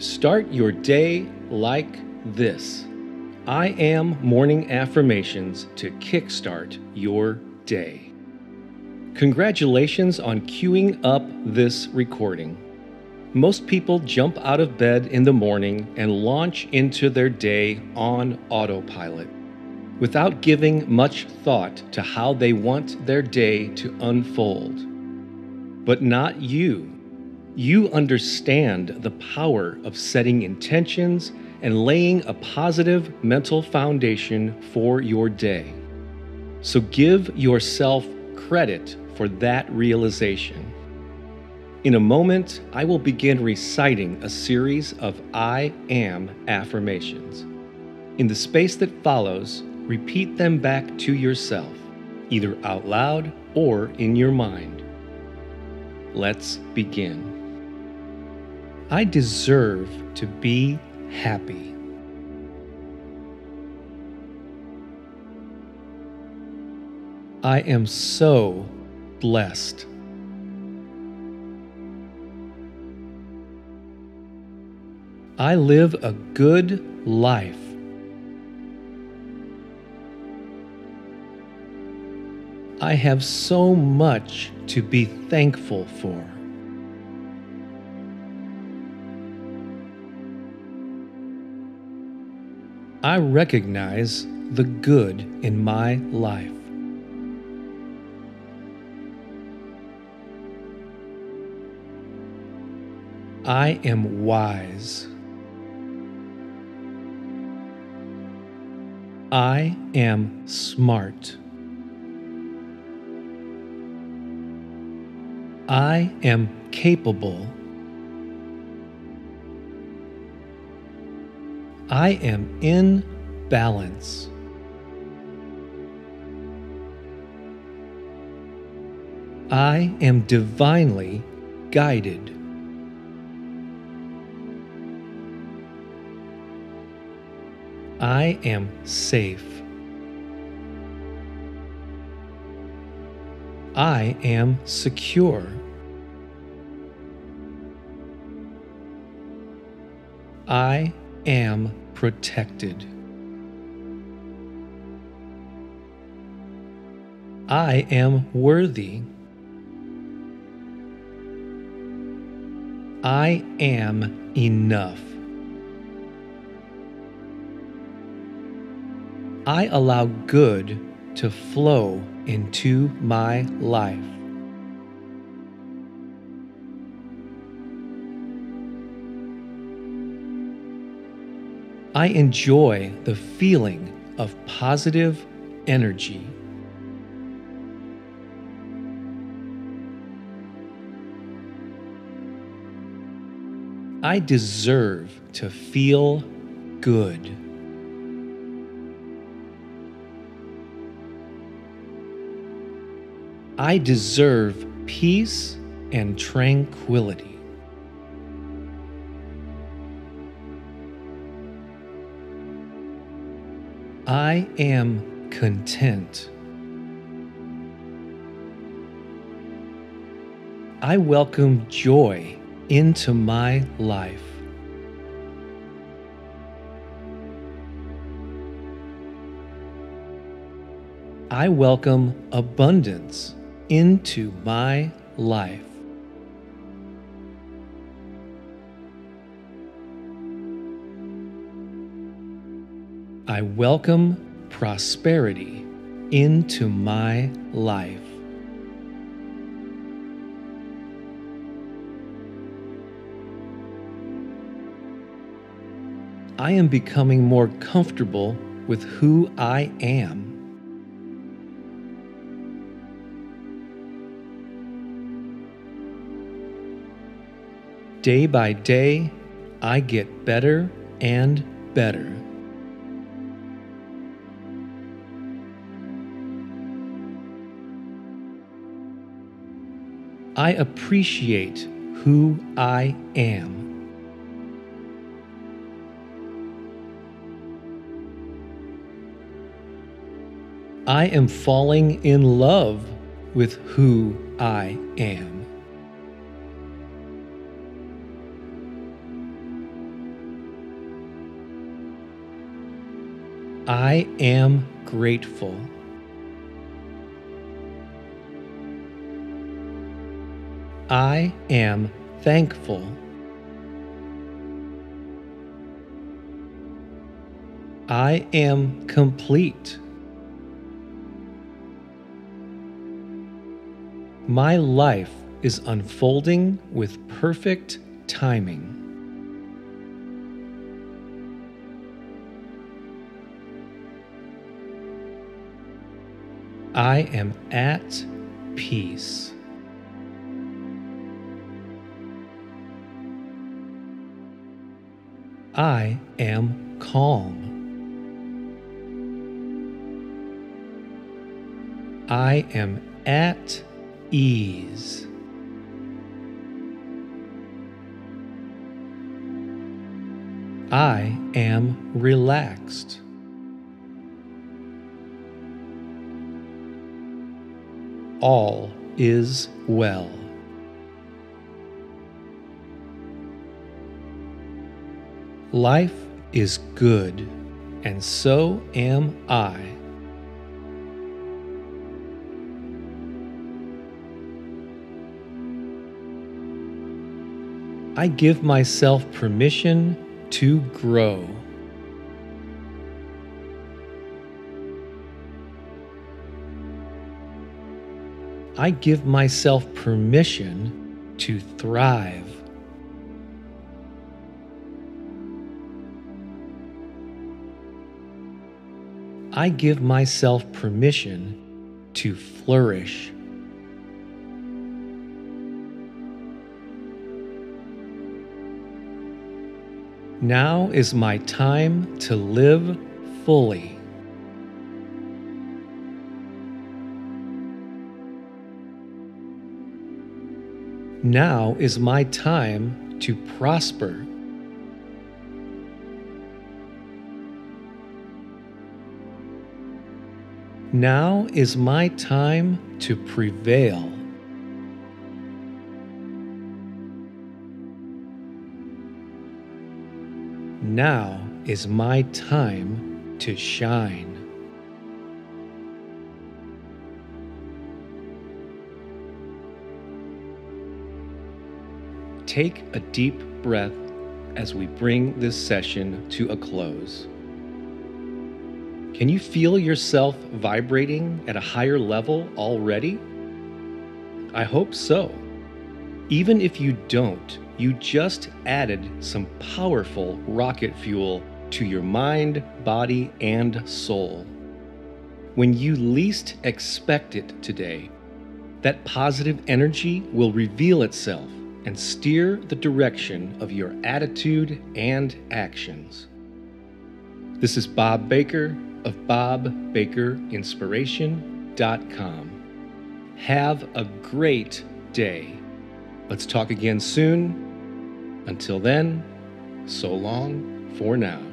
Start your day like this. I am morning affirmations to kickstart your day. Congratulations on queuing up this recording. Most people jump out of bed in the morning and launch into their day on autopilot without giving much thought to how they want their day to unfold. But not you. You understand the power of setting intentions and laying a positive mental foundation for your day. So give yourself credit for that realization. In a moment, I will begin reciting a series of I am affirmations. In the space that follows, repeat them back to yourself, either out loud or in your mind. Let's begin. I deserve to be happy. I am so blessed. I live a good life. I have so much to be thankful for. I recognize the good in my life. I am wise. I am smart. I am capable. I am in balance. I am divinely guided. I am safe. I am secure. I am protected. I am worthy. I am enough. I allow good to flow into my life. I enjoy the feeling of positive energy. I deserve to feel good. I deserve peace and tranquility. I am content. I welcome joy into my life. I welcome abundance into my life. I welcome prosperity into my life. I am becoming more comfortable with who I am. Day by day, I get better and better. I appreciate who I am. I am falling in love with who I am. I am grateful. I am thankful. I am complete. My life is unfolding with perfect timing. I am at peace. I am calm. I am at ease. I am relaxed. All is well. Life is good, and so am I. I give myself permission to grow. I give myself permission to thrive. I give myself permission to flourish. Now is my time to live fully. Now is my time to prosper. Now is my time to prevail. Now is my time to shine. Take a deep breath as we bring this session to a close. Can you feel yourself vibrating at a higher level already? I hope so. Even if you don't, you just added some powerful rocket fuel to your mind, body, and soul. When you least expect it today, that positive energy will reveal itself and steer the direction of your attitude and actions. This is Bob Baker of BobBakerInspiration.com. Have a great day. Let's talk again soon. Until then, so long for now.